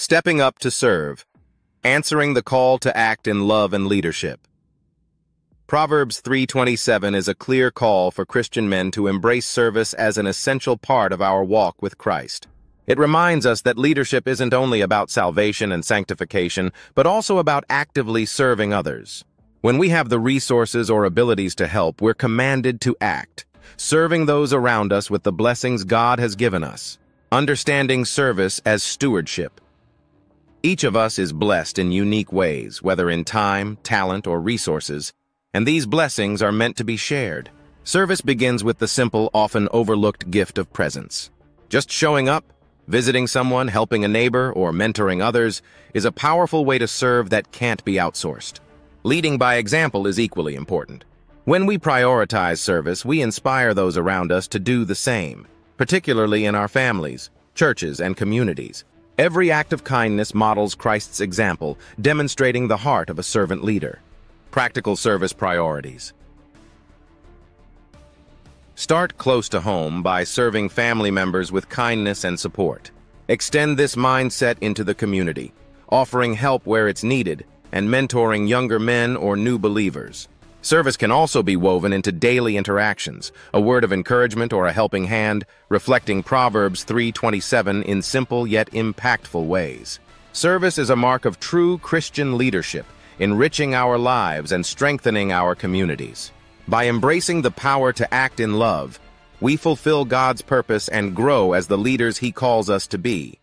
Stepping up to serve. Answering the call to act in love and leadership. Proverbs 3.27 is a clear call for Christian men to embrace service as an essential part of our walk with Christ. It reminds us that leadership isn't only about salvation and sanctification, but also about actively serving others. When we have the resources or abilities to help, we're commanded to act, serving those around us with the blessings God has given us, understanding service as stewardship. Each of us is blessed in unique ways, whether in time, talent, or resources, and these blessings are meant to be shared. Service begins with the simple, often overlooked gift of presence. Just showing up, visiting someone, helping a neighbor, or mentoring others is a powerful way to serve that can't be outsourced. Leading by example is equally important. When we prioritize service, we inspire those around us to do the same, particularly in our families, churches, and communities. Every act of kindness models Christ's example, demonstrating the heart of a servant leader. Practical service priorities. Start close to home by serving family members with kindness and support. Extend this mindset into the community, offering help where it's needed and mentoring younger men or new believers. Service can also be woven into daily interactions, a word of encouragement or a helping hand, reflecting Proverbs 3.27 in simple yet impactful ways. Service is a mark of true Christian leadership, enriching our lives and strengthening our communities. By embracing the power to act in love, we fulfill God's purpose and grow as the leaders He calls us to be.